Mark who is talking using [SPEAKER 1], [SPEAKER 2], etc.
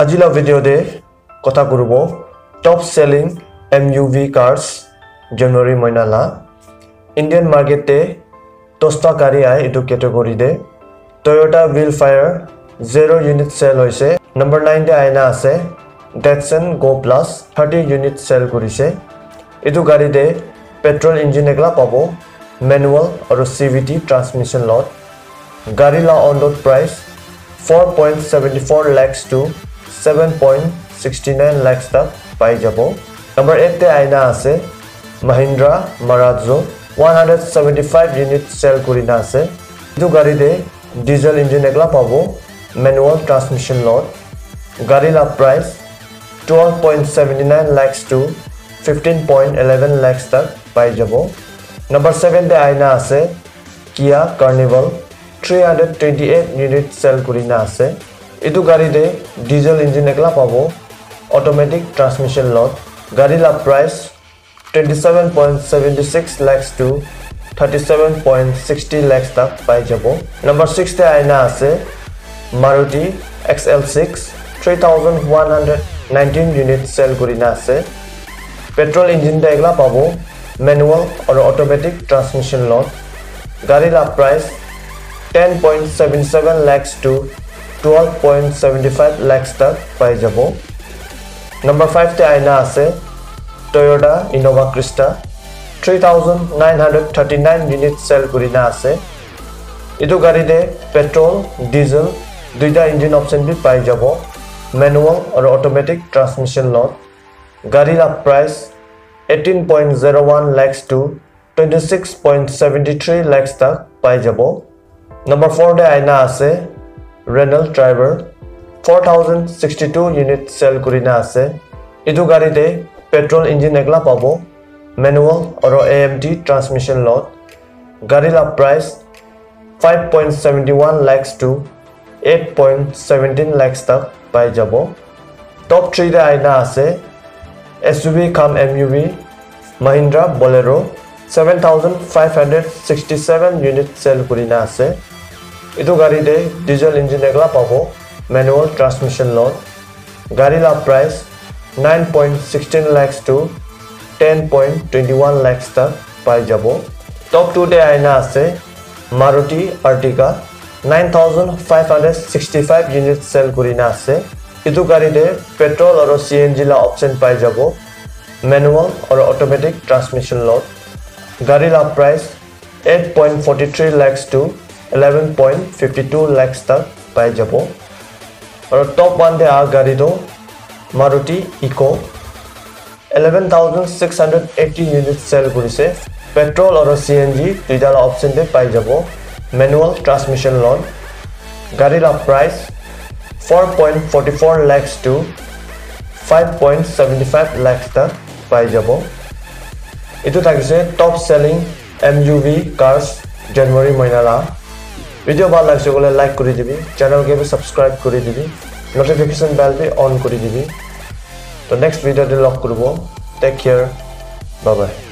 [SPEAKER 1] আজিলা ভিডিঅ'তে কথা কৰিব top selling M U V cars জানুৱাৰী মইনালা। ইণ্ডিয়ান মাৰ্কেটে দহটা গাড়ী আহে এইটো কেটেগৰীতে টয়টা হুইল ফায়াৰ জিৰ' ইউনিট চেল হৈছে। নম্বৰ নাইনতে আইনা আছে ডেটছেন গ' প্লাছ থাৰ্টি ইউনিট চেল কৰিছে। এইটো গাড়ীতে পেট্ৰল ইঞ্জিন এগলা পাব মেনুৱেল আৰু চি ভি টি ট্ৰান্সমিশ্যন লট গাড়ী লা on road price four point seventy four lakhs two seven point sixty nine lakhs তাক পাই যাব নম্বৰ এইটতে আইনা আছে Mahindra Marazzo one hundred seventy five unit sell কৰি না আছে এইটো গাড়ীতে ডিজেল ইঞ্জিন এগলা পাব মেনুৱেল ট্ৰান্সমিশ্যন লট গাড়ী লা price twelve point seventy nine lakhs two fifteen point eleven lakhs তাক পাই যাব নম্বৰ ছেভেনতে আইনা আছে Kia Carnival three hundred twenty eight unit sell কৰি না আছে এইটো গাড়ীতে ডিজেল ইঞ্জিন এগলা পাব অট'মেটিক ট্ৰান্সমিশ্যন লট গাড়ী লা price twenty seven point seventy six lakhs two thirty seven point sixty lakhs তাক পাই যাব নম্বৰ ছিক্সতে আইনা আছে Maruti X L six three thousand one hundred nineteen unit sell কৰি না আছে পেট্ৰল ইঞ্জিনটা এগলা পাব মেনুৱেল আৰু অট'মেটিক ট্ৰান্সমিশ্যন লট গাড়ী লা price ten point seventy seven lakhs two twelve point seventy five lakhs তাক পাই যাব নম্বৰ ফাইভতে আইনা আছে Toyota Innova Crysta three thousand nine hundred thirty nine unit sell কৰি না আছে এইটো গাড়ীতে পেট্ৰল ডিজেল দুইটা ইঞ্জিন অপশ্যন বি পাই যাব মেনুৱেল আৰু অট'মেটিক ট্ৰান্সমিশ্যন লট গাড়ী লা price eighteen point zero' one lakhs two twenty six point seventy three lakhs তাক পাই যাব নম্বৰ ফ'ৰতে আইনা আছে Renault Triber four thousand sixty two unit sell কৰি না আছে এইটো গাড়ীতে পেট্ৰল ইঞ্জিন এগলা পাব মেনুৱেল আৰু এ এম টি ট্ৰান্সমিশ্যন লট গাড়ী লা price five point seventy one lakhs two eight point seventeen lakhs তাক পাই যাব টপ থ্ৰীতে আইনা আছে S U V cum M U V Mahindra Bolero seven thousand five hundred sixty seven unit sell কৰি না আছে এইটো গাড়ীতে ডিজেল ইঞ্জিন এগলা পাব মেনুৱেল ট্ৰান্সমিশ্যন লট গাড়ী লা price nine point sixteen lakhs to ten point twenty one lakhs তাক পাই যাব টপ টুতে আইনা আছে Maruti Ertiga nine thousand five hundred sixty five unit sell কৰি না আছে এইটো গাড়ীতে পেট্ৰল আৰু চি এন জি লা অপশ্যন পাই যাব মেনুৱেল আৰু অট'মেটিক ট্ৰান্সমিশ্যন লট গাড়ী লা price eight point forty three lakhs to eleven point fifty two lakhs তাক পাই যাব আৰু টপ ওৱানতে আহ গাড়ীটো Maruti Eeco' eleven thousand six hundred eighty unit sell কৰিছে পেট্ৰল আৰু চি এন জি দুইটা অপশ্যনতে পাই যাব মেনুৱেল ট্ৰান্সমিশ্যন লট গাড়ী লা price four point forty four lakhs two five point seventy five lakhs তাক পাই যাব এইটো থাকিছে top selling M U V cars জানুৱাৰী মহিনালা ভিডিঅ' ভাল লাগিছে গ'লে লাইক কৰি দিবি চেনেলকে বি ছাবস্ক্ৰাইব কৰি দিবি নটিফিকেশ্যন বেল বি অন কৰি দিবি। তো নেক্সট ভিডিঅ'তে লগ কৰিব টেক কেয়াৰ বাই বাই